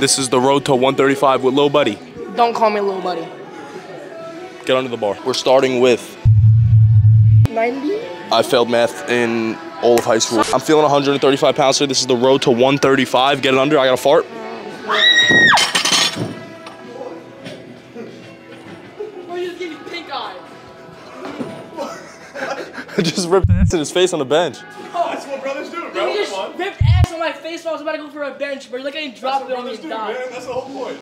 This is the road to 135 with Lil Buddy. Don't call me little buddy. Get under the bar. We're starting with 90? I failed math in all of high school. I'm feeling 135 pounds, so this is the road to 135. Get it under. I got a fart. Oh, you just gave me pink eye. just ripped ass in his face on the bench. That's what brothers do, bro. You just ripped ass on my face while I was about to go for a bench, bro. Like I dropped it on me and man. died. That's the whole point.